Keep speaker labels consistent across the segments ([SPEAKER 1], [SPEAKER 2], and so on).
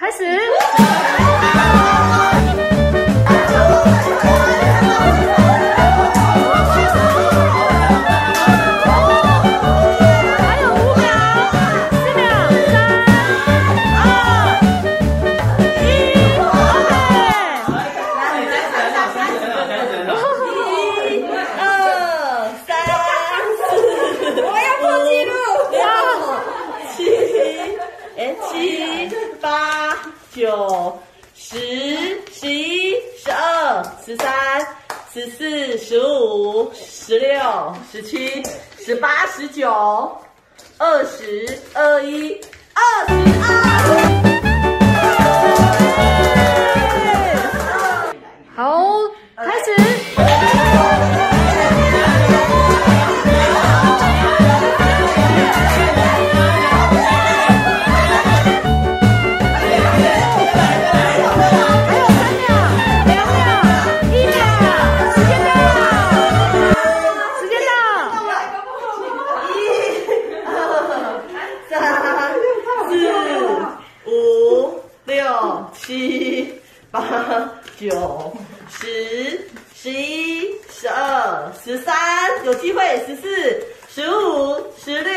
[SPEAKER 1] 开始。
[SPEAKER 2] 九、十、十一、十二、十三、十四、十五、十六、十七、十八、十九、二十、二一、二十二。七八九十十一十二十三有机会十四十五十六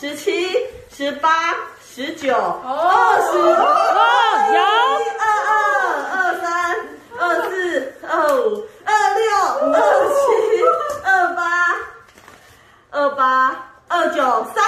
[SPEAKER 2] 十七十八十九二十
[SPEAKER 1] 二一
[SPEAKER 2] 二二二三二四二五二六二七二八二八二九三